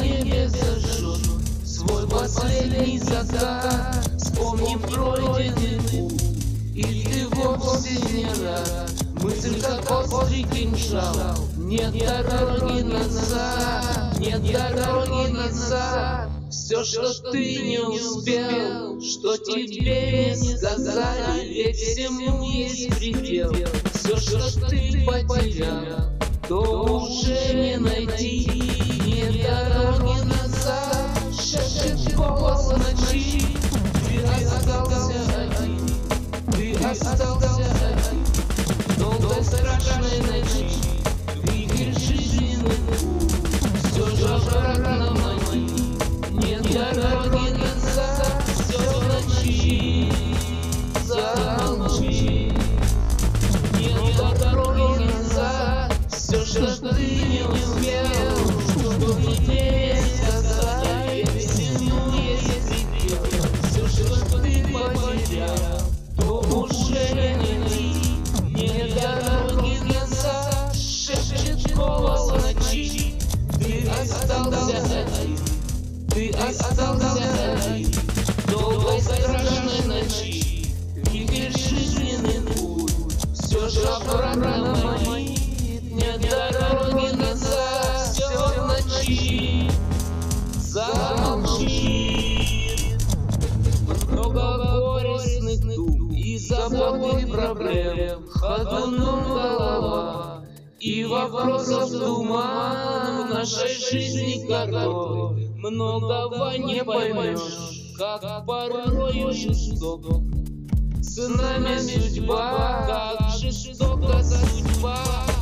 небе свой последний закат. Вспомни пройденный путь, и ты вовсе не рад. Мысль как острый кинжал, нет дороги назад, нет дороги назад. Все, что ты не успел, что тебе не сказали, ведь всему есть предел. Все, что ты потерял, то уже не найти, проблем Ходуном голова и вопросов туман в нашей жизни какой Многого не поймешь, как порою жестоко. С нами судьба, как жестока судьба.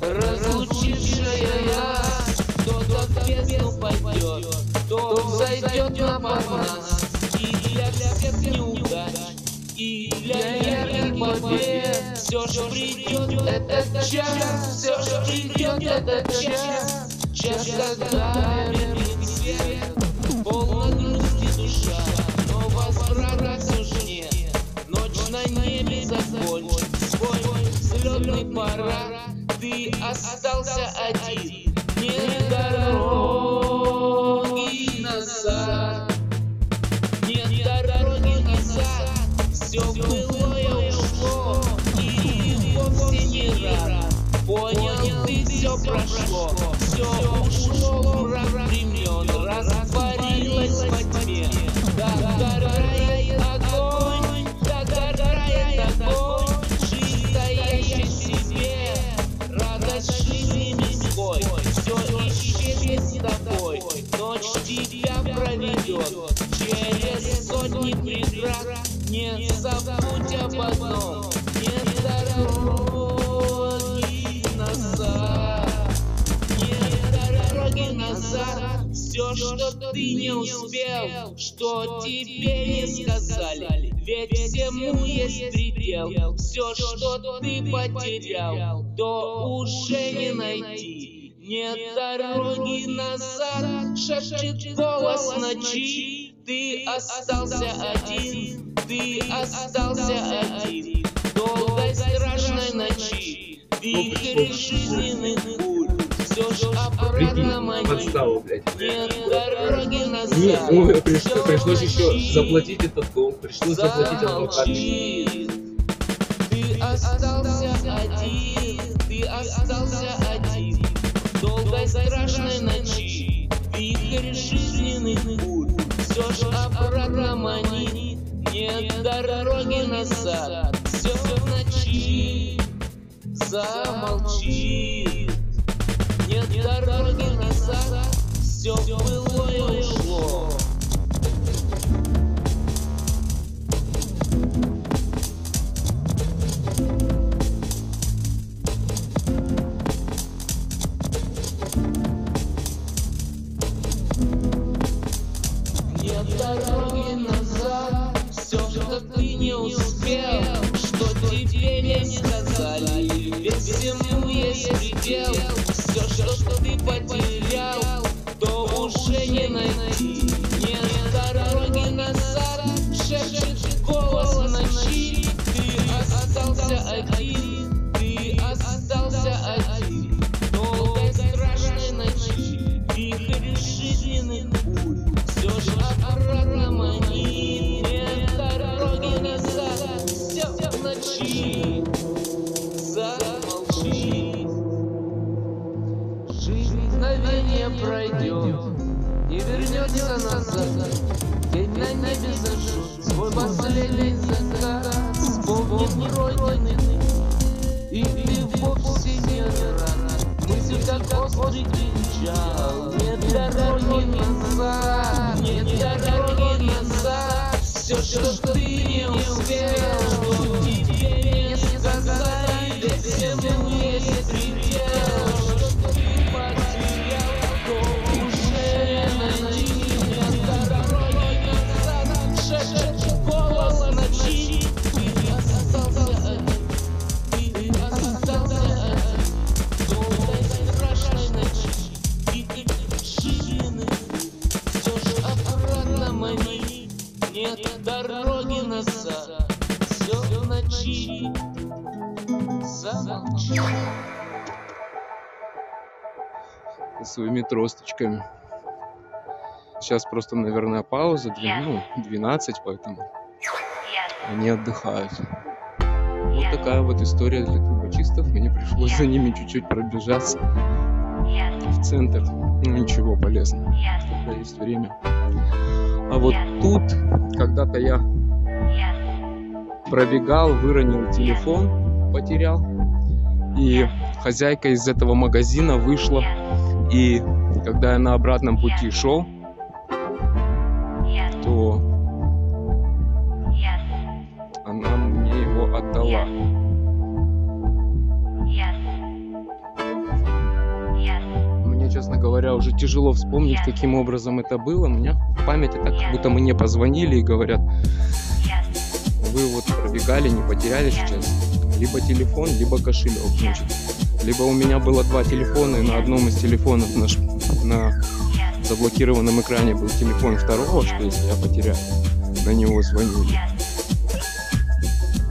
Разлучившая нас, кто-то в бездну пойдет Кто взойдет на нас и для всех неудач и для ярких побед Все же придет этот час, все же придет этот час Час, когда меркнет свет, полна грусти душа Но возврата все же нет, ночь на небе закончит Свой взлетный пора, ты остался один Что тебе не сказали. Ведь всему есть предел. Все, что ты потерял То уже не найти. Нет дороги назад Шепчет голос ночи. Ты остался один, ты остался один. Долгой страшной ночи. Вихрь жизненных пуль, манит. Подстава, блядь. Нет ну приш- всё пришлось еще заплатить этот долг, пришлось заплатить. Замолчи. Ты остался один, ты остался один долгой страшной ночи. Вихрь жизненных пуль, все же обратно манит. Нет дороги назад, все в ночи. Замолчи. Нет дороги назад, все былое ушло. Пройдет, не вернется назад. День на небе зажжет свой последний закат. Вспомнит пройденный, и ты вовсе не рад. Мысль как острый кинжал, нет дороги назад, нет дороги назад. Все, что ты не успел, что тебе не сказали, всему есть своими тросточками. Сейчас просто, наверное, пауза, ну, 12, поэтому они отдыхают. Вот такая вот история для трубочистов. Мне пришлось за ними чуть-чуть пробежаться в центр. Ну, ничего полезного, когда есть время. А вот тут когда-то я пробегал, выронил телефон, потерял. И хозяйка из этого магазина вышла. И когда я на обратном пути шел, то она мне его отдала. Мне, честно говоря, уже тяжело вспомнить, каким образом это было. У меня в памяти так, как будто мне позвонили и говорят, вы вот пробегали, не потеряли сейчас. Либо телефон, либо кошелек. Значит, либо у меня было два телефона, и на одном из телефонов на, ш- на заблокированном экране был телефон второго, что если я потеряю, на него звонили.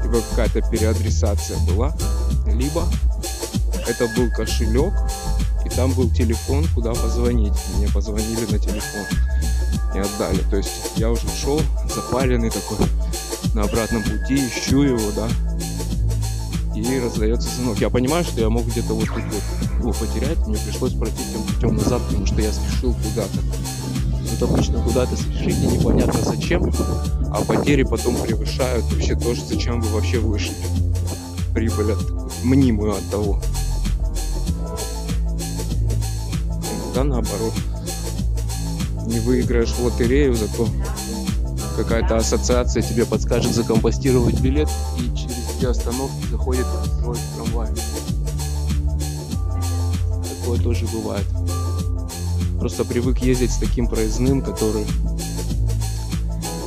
Либо какая-то переадресация была, либо это был кошелек, и там был телефон, куда позвонить. Мне позвонили на телефон и отдали. То есть я уже шел запаренный такой на обратном пути, ищу его, да, и раздается звонок. Я понимаю, что я мог где-то вот тут вот его потерять, мне пришлось пройти тем путем назад, потому что я спешил куда-то. Вот обычно куда-то спешите, непонятно зачем, а потери потом превышают вообще то, зачем вы вообще вышли. Прибыль от, мнимую от того. Иногда наоборот. Не выиграешь в лотерею, зато какая-то ассоциация тебе подскажет закомпостировать билет и через две остановки заходит твой трамвай. Такое тоже бывает. Просто привык ездить с таким проездным, который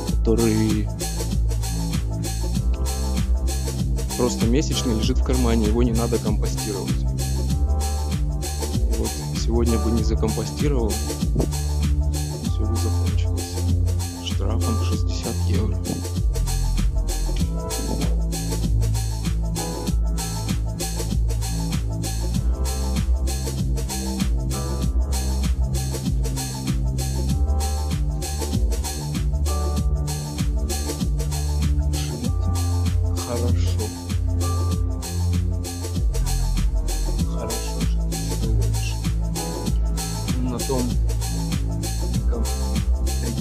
который просто месячный лежит в кармане, его не надо компостировать. Вот сегодня бы не закомпостировал,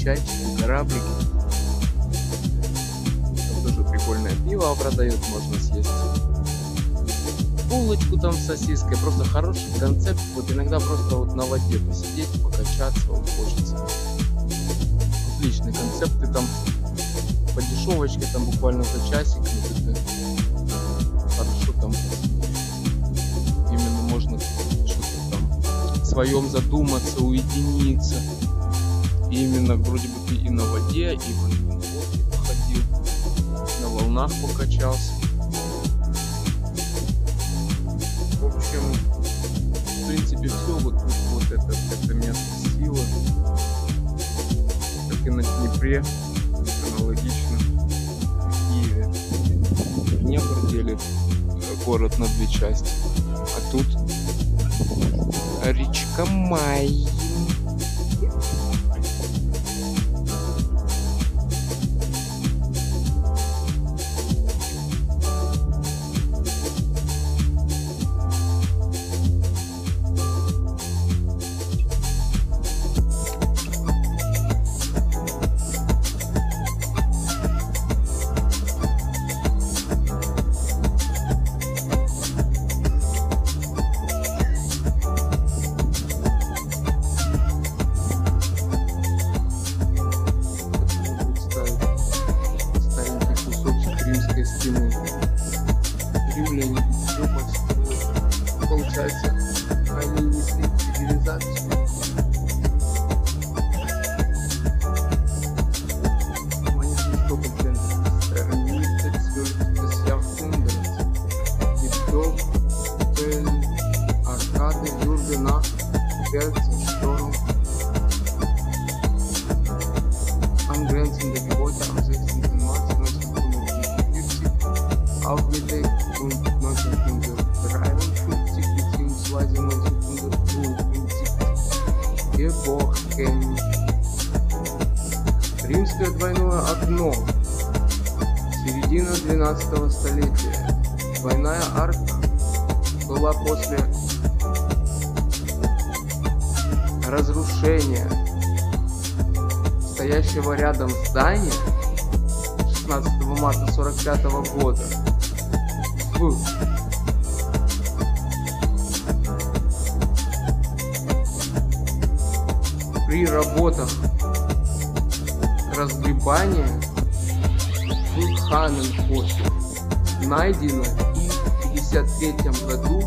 встречайте кораблике. Там тоже прикольное пиво продают, можно съесть. Булочку там с сосиской, просто хороший концепт. Вот иногда просто вот на воде посидеть, покачаться вот хочется. Отличный концепт, ты там по дешевочке, там буквально за часик, ну, хорошо там именно можно что-то там в своем задуматься, уединиться. И именно вроде бы и на воде, и на лодке походил, на волнах покачался. В общем, в принципе, все вот тут вот это, это место силы, как и на Днепре, аналогично в Киеве. Днепр делит город на две части, а тут речка Май. Die Doppel Arkade wurde nach der Zerstörung angrenzende Gebäude am 16. März 1974 aufgedeckt und 1953 bzw. 1952 gebrochen. Римское двойное окно. Середина 12 столетия. Двойная арка была после разрушения стоящего рядом здания 16 марта 45 года. В при работах разгребания в Ханенфосе найдено 1953 году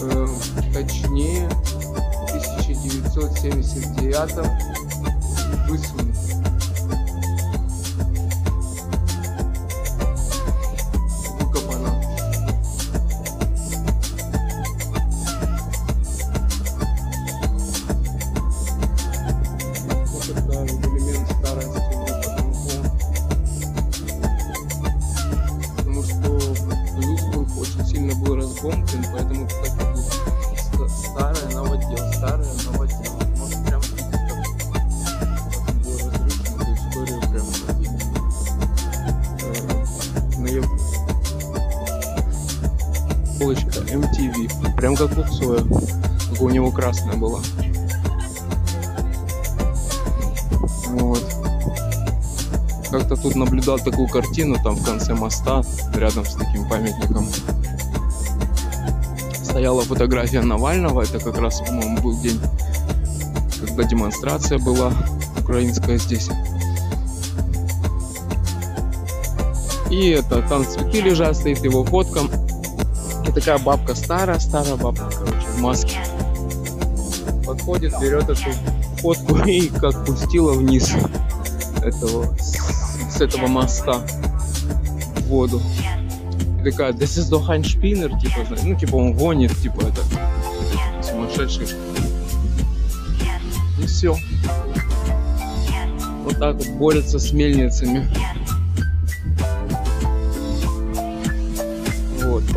э, точнее в 1979 высунут. MTV, прям как у Цоя, только у него красная была. Вот. Как-то тут наблюдал такую картину там в конце моста, рядом с таким памятником. Стояла фотография Навального, это как раз, по-моему, был день, когда демонстрация была украинская здесь. И это, там цветы лежат, стоит его фотка. И такая бабка старая, старая бабка, короче, в маске. Подходит, берет эту фотку и как пустила вниз этого, с, этого моста в воду. И такая, this is the Spinner, типа, ну, типа, он гонит, типа, это, сумасшедший. И все. Вот так вот борются с мельницами.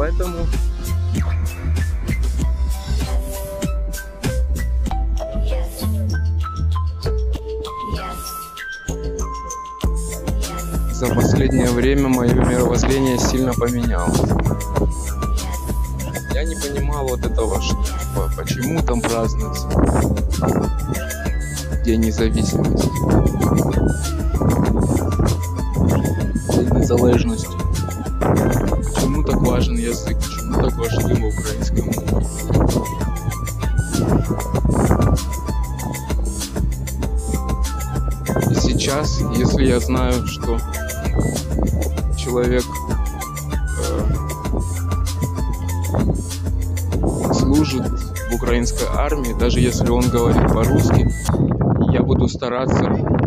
Поэтому за последнее время мое мировоззрение сильно поменялось. Я не понимал вот этого, что типа, почему там празднуется День независимости. День незалежности. Язык? Почему так важливо українська? И сейчас, если я знаю, что человек э, служит в украинской армии, даже если он говорит по-русски, я буду стараться